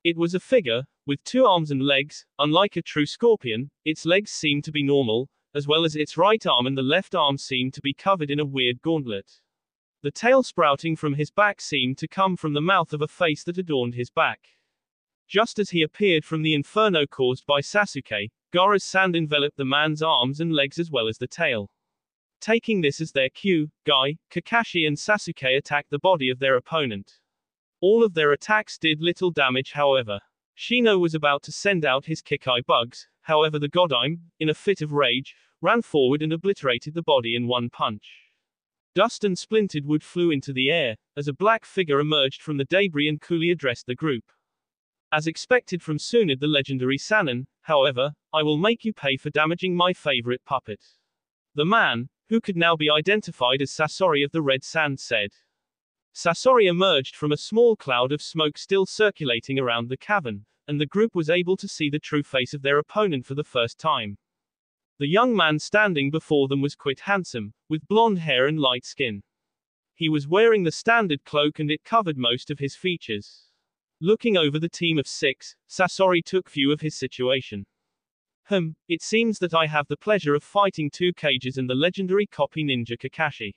It was a figure, with two arms and legs, unlike a true scorpion, its legs seemed to be normal, as well as its right arm and the left arm seemed to be covered in a weird gauntlet. The tail sprouting from his back seemed to come from the mouth of a face that adorned his back. Just as he appeared from the inferno caused by Sasuke, Gaara's sand enveloped the man's arms and legs as well as the tail. Taking this as their cue, Guy, Kakashi and Sasuke attacked the body of their opponent. All of their attacks did little damage however. Shino was about to send out his Kikai bugs, however the Godaime, in a fit of rage, ran forward and obliterated the body in one punch. Dust and splintered wood flew into the air, as a black figure emerged from the debris and coolly addressed the group. As expected from Tsunade the legendary Sannin, however, I will make you pay for damaging my favorite puppet. The man, who could now be identified as Sasori of the Red Sand said. Sasori emerged from a small cloud of smoke still circulating around the cavern, and the group was able to see the true face of their opponent for the first time. The young man standing before them was quite handsome, with blonde hair and light skin. He was wearing the standard cloak and it covered most of his features. Looking over the team of six, Sasori took view of his situation. Hmm, it seems that I have the pleasure of fighting two Kages and the legendary copy ninja Kakashi.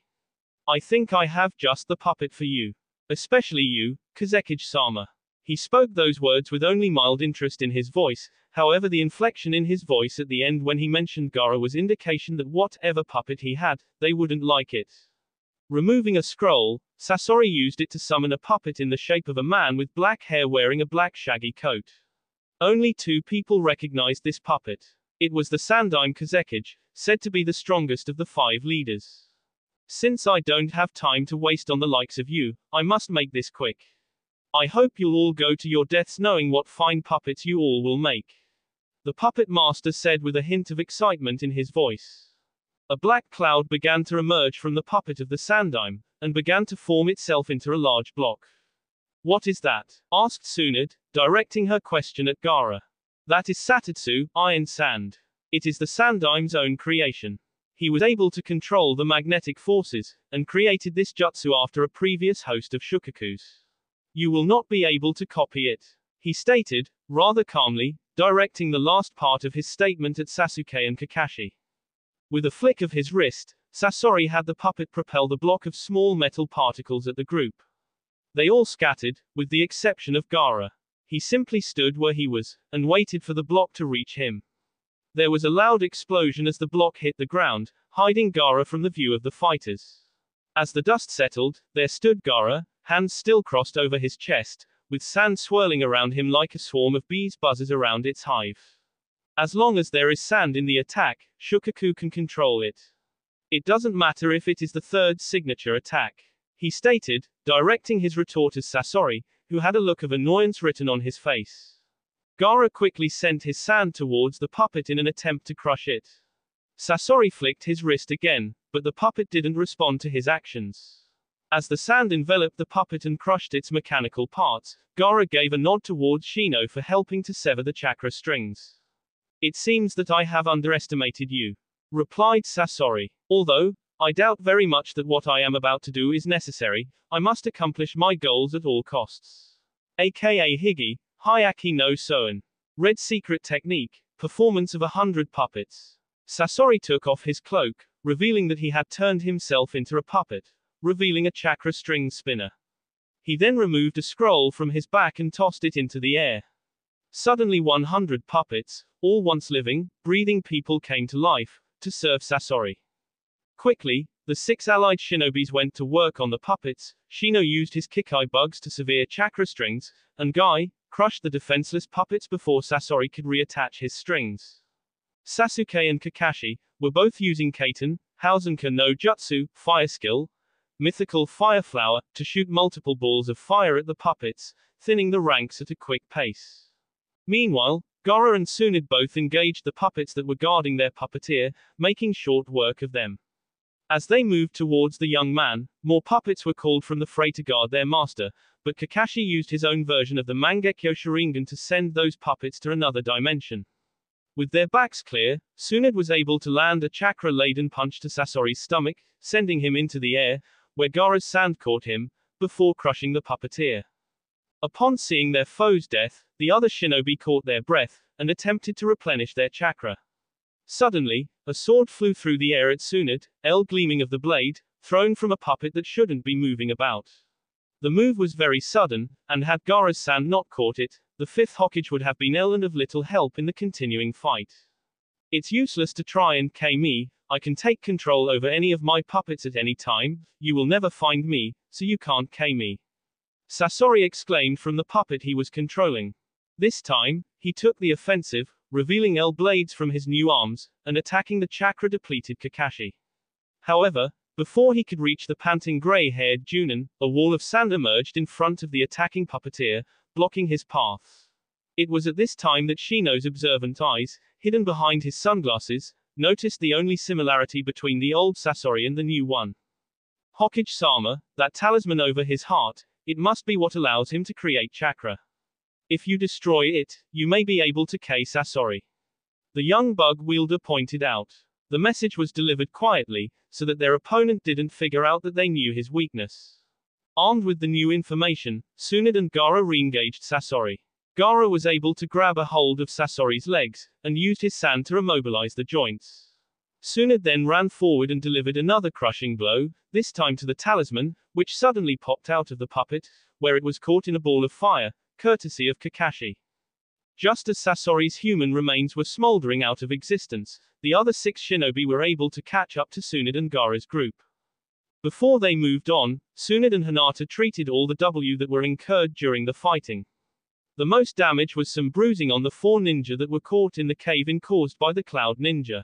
I think I have just the puppet for you. Especially you, Kazekage-sama. He spoke those words with only mild interest in his voice, however the inflection in his voice at the end when he mentioned Gaara was indication that whatever puppet he had, they wouldn't like it. Removing a scroll, Sasori used it to summon a puppet in the shape of a man with black hair wearing a black shaggy coat. Only two people recognized this puppet. It was the Sandaime Kazekage, said to be the strongest of the five leaders. Since I don't have time to waste on the likes of you, I must make this quick. I hope you'll all go to your deaths knowing what fine puppets you all will make. The puppet master said with a hint of excitement in his voice. A black cloud began to emerge from the puppet of the Sandaime, and began to form itself into a large block. What is that? asked Tsunade, directing her question at Gaara. That is Satetsu, Iron Sand. It is the Sandaime's own creation. He was able to control the magnetic forces, and created this jutsu after a previous host of Shukaku's. You will not be able to copy it. He stated, rather calmly, directing the last part of his statement at Sasuke and Kakashi. With a flick of his wrist, Sasori had the puppet propel the block of small metal particles at the group. They all scattered, with the exception of Gaara. He simply stood where he was, and waited for the block to reach him. There was a loud explosion as the block hit the ground, hiding Gaara from the view of the fighters. As the dust settled, there stood Gaara, hands still crossed over his chest, with sand swirling around him like a swarm of bees buzzes around its hive. As long as there is sand in the attack, Shukaku can control it. It doesn't matter if it is the third signature attack he stated, directing his retort as Sasori, who had a look of annoyance written on his face. Gaara quickly sent his sand towards the puppet in an attempt to crush it. Sasori flicked his wrist again, but the puppet didn't respond to his actions. As the sand enveloped the puppet and crushed its mechanical parts, Gaara gave a nod towards Shino for helping to sever the chakra strings. It seems that I have underestimated you. Replied Sasori. Although, I doubt very much that what I am about to do is necessary, I must accomplish my goals at all costs. AKA Higi, Hyakki no Soen. Red Secret Technique, performance of a hundred puppets. Sasori took off his cloak, revealing that he had turned himself into a puppet, revealing a chakra string spinner. He then removed a scroll from his back and tossed it into the air. Suddenly 100 puppets, all once living, breathing people came to life, to serve Sasori. Quickly, the six allied shinobis went to work on the puppets, Shino used his Kikai bugs to severe chakra strings, and Guy, crushed the defenseless puppets before Sasori could reattach his strings. Sasuke and Kakashi, were both using Katon, Hosenka no Jutsu, fire skill, mythical fire flower, to shoot multiple balls of fire at the puppets, thinning the ranks at a quick pace. Meanwhile, Gaara and Tsunade both engaged the puppets that were guarding their puppeteer, making short work of them. As they moved towards the young man, more puppets were called from the fray to guard their master, but Kakashi used his own version of the Mangekyo Sharingan to send those puppets to another dimension. With their backs clear, Tsunade was able to land a chakra-laden punch to Sasori's stomach, sending him into the air, where Gaara's sand caught him, before crushing the puppeteer. Upon seeing their foe's death, the other shinobi caught their breath, and attempted to replenish their chakra. Suddenly, a sword flew through the air at Tsunade, L gleaming of the blade, thrown from a puppet that shouldn't be moving about. The move was very sudden, and had Gaara's sand not caught it, the fifth Hokage would have been ill and of little help in the continuing fight. It's useless to try and K me, I can take control over any of my puppets at any time, you will never find me, so you can't K me. Sasori exclaimed from the puppet he was controlling. This time, he took the offensive, revealing L blades from his new arms, and attacking the chakra-depleted Kakashi. However, before he could reach the panting gray-haired Junin, a wall of sand emerged in front of the attacking puppeteer, blocking his path. It was at this time that Shino's observant eyes, hidden behind his sunglasses, noticed the only similarity between the old Sasori and the new one. Hokage Sama, that talisman over his heart, it must be what allows him to create chakra. If you destroy it, you may be able to K Sasori. The young bug wielder pointed out. The message was delivered quietly, so that their opponent didn't figure out that they knew his weakness. Armed with the new information, Tsunade and Gaara re-engaged Sasori. Gaara was able to grab a hold of Sasori's legs, and used his sand to immobilize the joints. Tsunade then ran forward and delivered another crushing blow, this time to the talisman, which suddenly popped out of the puppet, where it was caught in a ball of fire, courtesy of Kakashi. Just as Sasori's human remains were smoldering out of existence, the other six shinobi were able to catch up to Tsunade and Gaara's group. Before they moved on, Tsunade and Hinata treated all the W that were incurred during the fighting. The most damage was some bruising on the four ninja that were caught in the cave-in caused by the Cloud Ninja.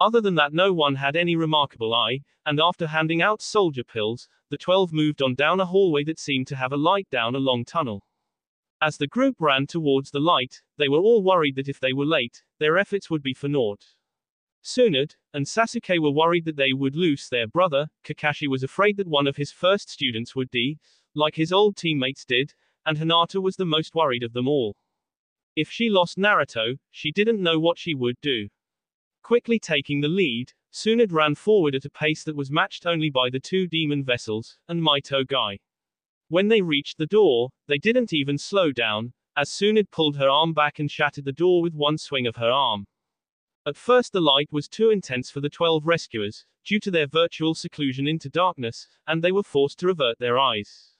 Other than that no one had any remarkable eye, and after handing out soldier pills, the twelve moved on down a hallway that seemed to have a light down a long tunnel. As the group ran towards the light, they were all worried that if they were late, their efforts would be for naught. Tsunade, and Sasuke were worried that they would lose their brother, Kakashi was afraid that one of his first students would die, like his old teammates did, and Hinata was the most worried of them all. If she lost Naruto, she didn't know what she would do. Quickly taking the lead, Tsunade ran forward at a pace that was matched only by the two demon vessels, and Maito Guy. When they reached the door, they didn't even slow down, as Tsunade pulled her arm back and shattered the door with one swing of her arm. At first the light was too intense for the twelve rescuers, due to their virtual seclusion into darkness, and they were forced to revert their eyes.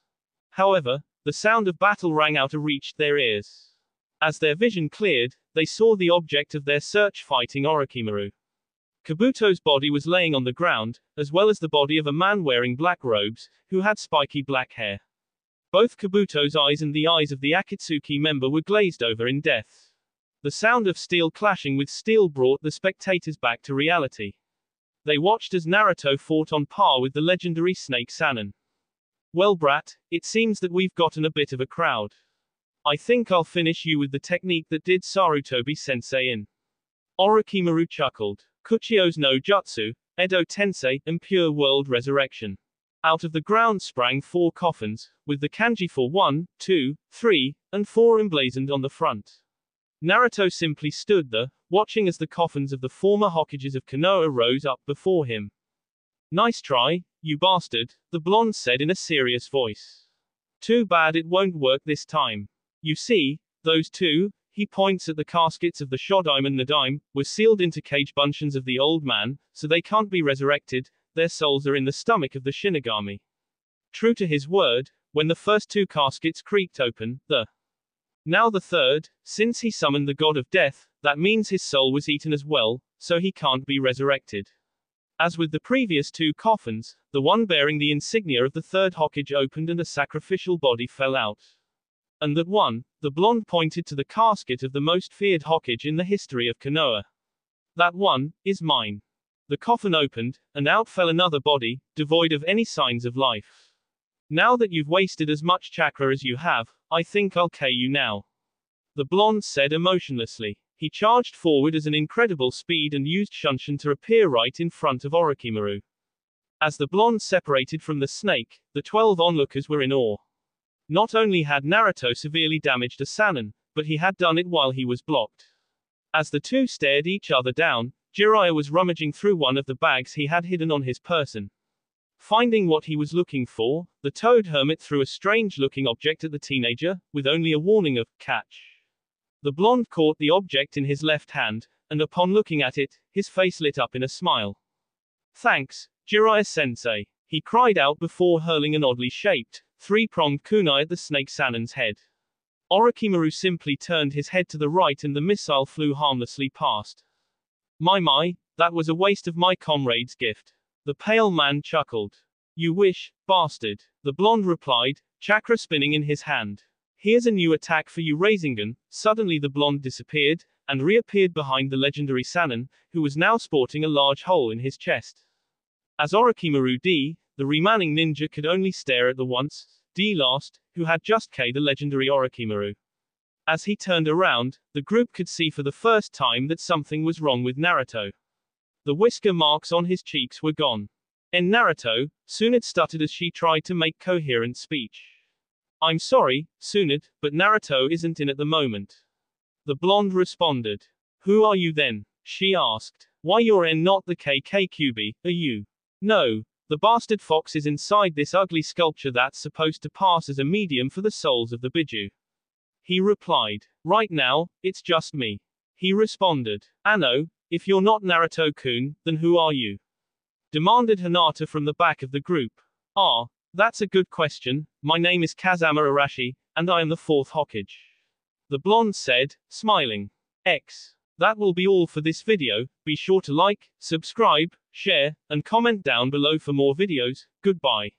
However, the sound of battle rang out and reached their ears. As their vision cleared, they saw the object of their search fighting Orochimaru. Kabuto's body was laying on the ground, as well as the body of a man wearing black robes, who had spiky black hair. Both Kabuto's eyes and the eyes of the Akatsuki member were glazed over in death. The sound of steel clashing with steel brought the spectators back to reality. They watched as Naruto fought on par with the legendary Snake Sannin. Well, brat, it seems that we've gotten a bit of a crowd. I think I'll finish you with the technique that did Sarutobi sensei in. Orochimaru chuckled. Kuchiyose no jutsu, Edo Tensei, and pure world resurrection. Out of the ground sprang four coffins, with the kanji for one, two, three, and four emblazoned on the front. Naruto simply stood there, watching as the coffins of the former Hokages of Konoha rose up before him. Nice try, you bastard, the blonde said in a serious voice. Too bad it won't work this time. You see, those two, he points at the caskets of the Shodaime and Nidaime, were sealed into cage buncheons of the old man, so they can't be resurrected, their souls are in the stomach of the Shinigami. True to his word, when the first two caskets creaked open, the now the third, since he summoned the god of death, that means his soul was eaten as well, so he can't be resurrected. As with the previous two coffins, the one bearing the insignia of the third Hokage opened and a sacrificial body fell out. And that one, the blonde pointed to the casket of the most feared Hokage in the history of Konoha. That one, is mine. The coffin opened, and out fell another body, devoid of any signs of life. Now that you've wasted as much chakra as you have, I think I'll K you now. The blonde said emotionlessly. He charged forward at an incredible speed and used Shunshin to appear right in front of Orochimaru. As the blonde separated from the snake, the twelve onlookers were in awe. Not only had Naruto severely damaged a Sannin, but he had done it while he was blocked. As the two stared each other down, Jiraiya was rummaging through one of the bags he had hidden on his person. Finding what he was looking for, the toad hermit threw a strange-looking object at the teenager, with only a warning of, catch. The blonde caught the object in his left hand, and upon looking at it, his face lit up in a smile. Thanks, Jiraiya-sensei, he cried out before hurling an oddly shaped, three-pronged kunai at the snake Sannin's head. Orochimaru simply turned his head to the right and the missile flew harmlessly past. My my, that was a waste of my comrade's gift. The pale man chuckled. You wish, bastard. The blonde replied, chakra spinning in his hand. Here's a new attack for you Rasengan. Suddenly the blonde disappeared, and reappeared behind the legendary Sannin, who was now sporting a large hole in his chest. As Orochimaru D, the remanning ninja could only stare at the once, D last, who had just K the legendary Orochimaru. As he turned around, the group could see for the first time that something was wrong with Naruto. The whisker marks on his cheeks were gone. In Naruto, Tsunade stuttered as she tried to make coherent speech. I'm sorry, Tsunade, but Naruto isn't in at the moment. The blonde responded. Who are you then? She asked. Why you're in not the KKQB, are you? No. The bastard fox is inside this ugly sculpture that's supposed to pass as a medium for the souls of the Biju. He replied. Right now, it's just me. He responded. Anno, if you're not Naruto-kun, then who are you? Demanded Hinata from the back of the group. Ah, that's a good question. My name is Kazama Arashi, and I am the fourth Hokage. The blonde said, smiling. X. That will be all for this video. Be sure to like, subscribe, share, and comment down below for more videos. Goodbye.